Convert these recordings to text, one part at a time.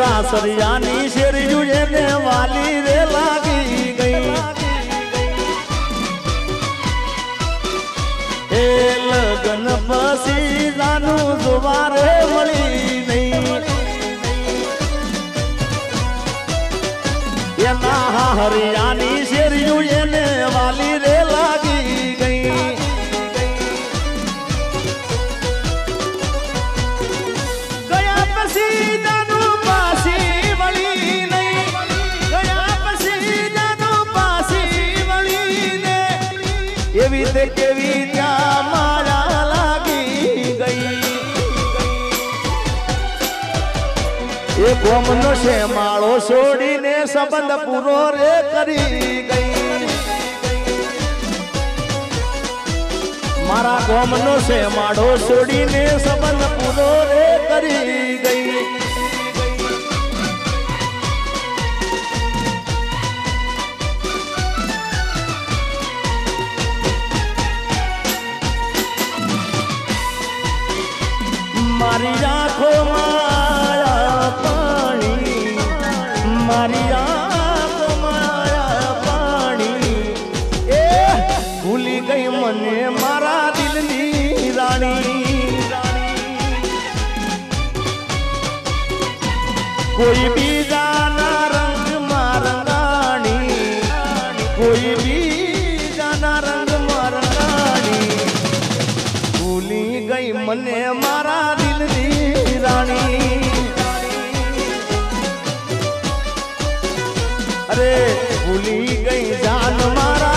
સાસરિયાની શેરજું એને વાલી રે લાગી ગઈ. એ લગન પછી નાનું દુવારે મળી નહીં એના હરિયાની ગોમનો છે, માળો છોડીને સંબંધ પૂરો રે કરી ગઈ. મારા ગોમનો છે, માળો છોડીને સંબંધ પૂરો રે કરી ગઈ. મારી આંખોમાં અરે ભૂલી ગઈ જાન મારા.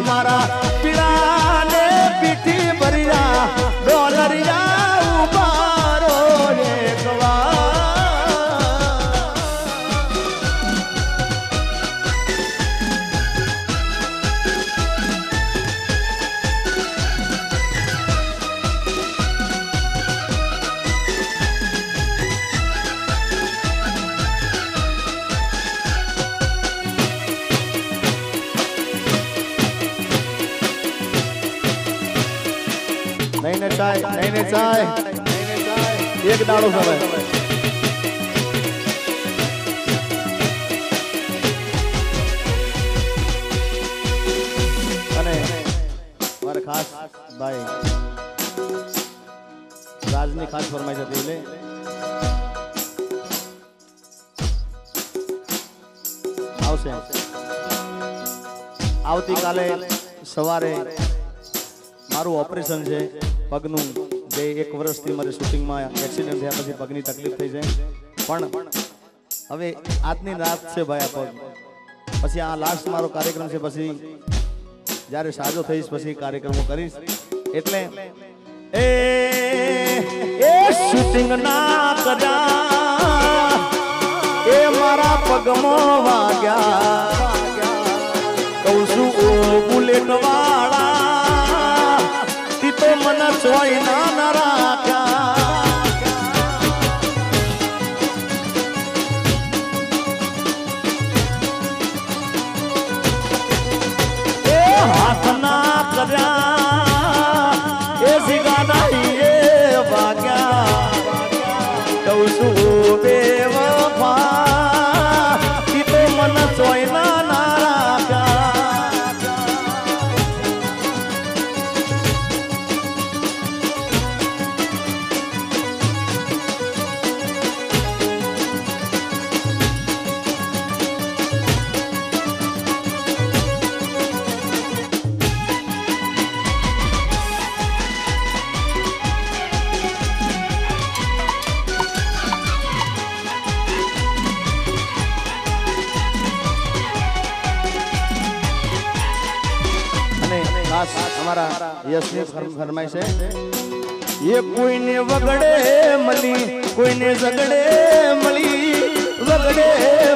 মারা નહીં એક દાડો હવે. અને ખાસ ભાઈ રાજની ખાસ ફરમાઈ હતી એટલે. આવશે. આવતીકાલે સવારે મારું ઓપરેશન છે. પગનું જે એક વર્ષથી મારે શૂટિંગમાં એક્સિડન્ટ થયા પછી પગની તકલીફ થઈ છે પણ હવે આજની રાત છે ભાઈ આ પગ. પછી આ લાસ્ટ મારો કાર્યક્રમ છે, પછી જ્યારે સાજો થઈશ પછી કાર્યક્રમો કરીશ. એટલે એ એ શૂટિંગ ના કર્યા એ મારા પગમાં વાગ્યા. ખાસ અમારા યશની ફરમાય છે. એ કોઈને વગડે મળી કોઈને ઝગડે મળી વગડે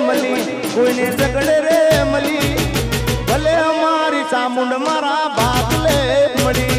મળી કોઈને ઝગડે રે મળી ભલે અમારી ચામુંડ મારા બાપલે મળી.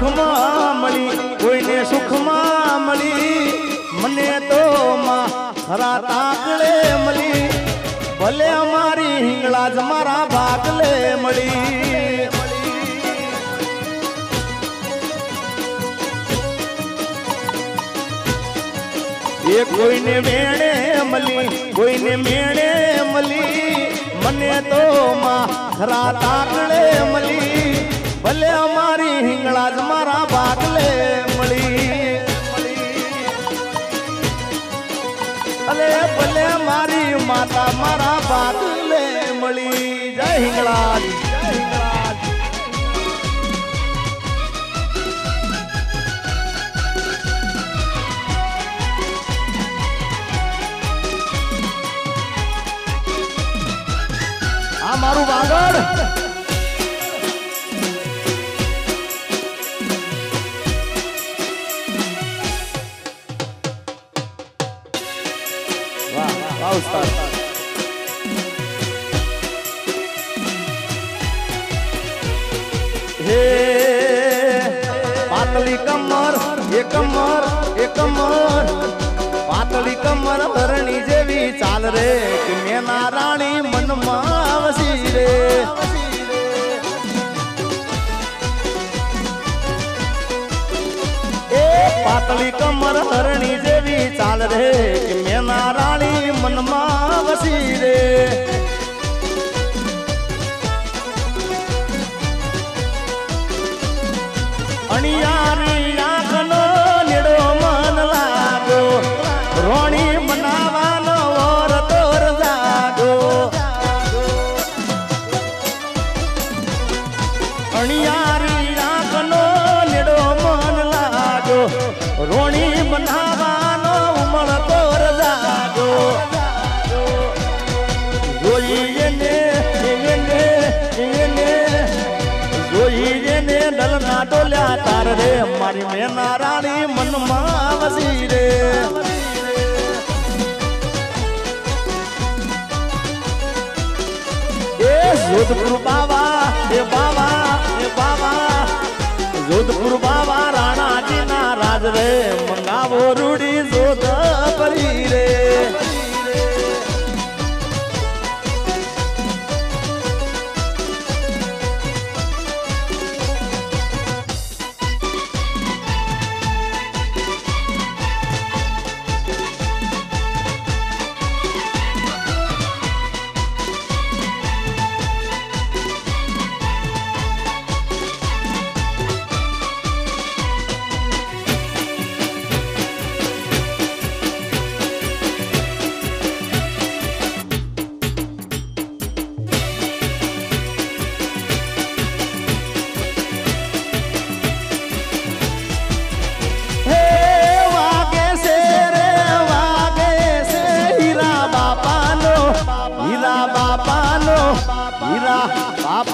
દુઃખમાં મળી, કોઈને સુખમાં મળી, મને તો માં ખરા તાકડે મળી, ભલે અમારી હિંગળા જ મારા ભાગલે મળી. એ કોઈને મેળે મળી, કોઈને મેળે મળી, મને તો માં ખરા તાકડે મળી. ભલે અમારી હિંગળા જ મારા ભાગલે મળી. અલે ભલે મારી માતા મારા ભાગલે મળી. જય હિંગળા જય હિંગળાજ. આ મારું વાગડ. રે, કે મેના રાણી મનમાં આવસી રે. એ પાતળી કમર હરણી જેવી ચાલ રે, કે મેના રાણી મનમાં વસી રે. ભણિયારી આંખનો નેડો મન લાજો. રોણી બનાવવાનો ઉમળતો રજાજો જોઈએ ને એને એને જોઈએ ને ડલના ડોલ્યા તાર રે. મારી મેના રાણી મનમાં વસી રે. જોધપુર બાવા, એ બાવા. બાબા જોધપુર બાબા રાણાજી ના રાજ રે મંગાવો રૂડી.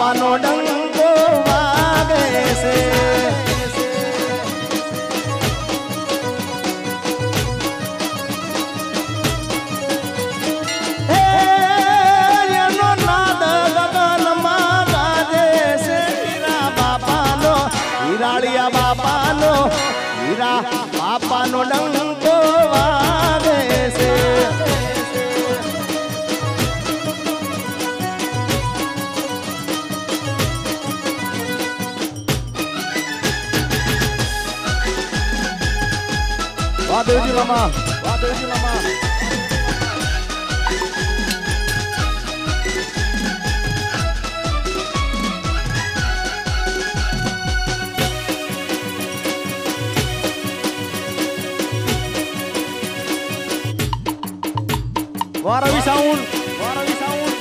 I know. lama. Waduh ini lama. Warawi Saun Warawi Saun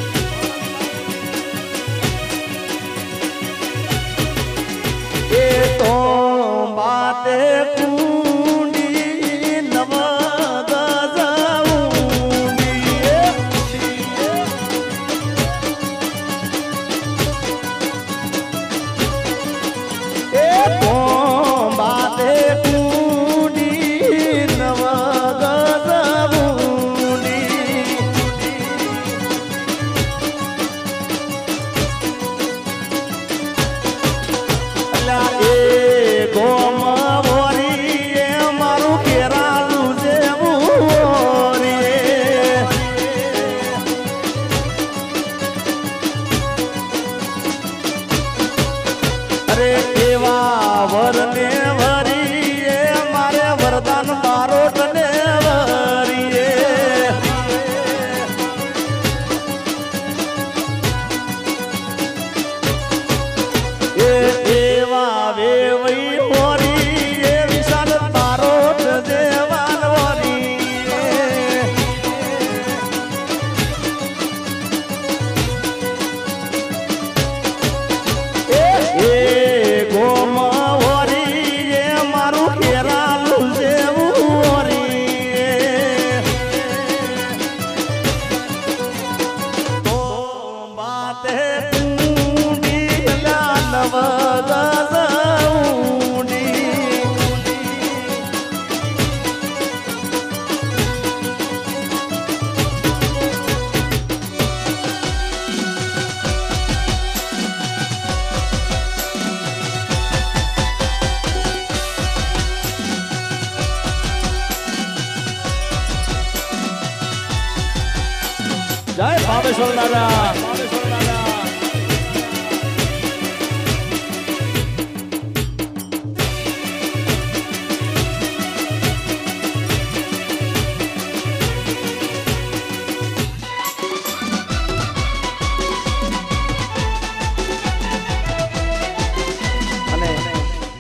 来宝贝说的哪个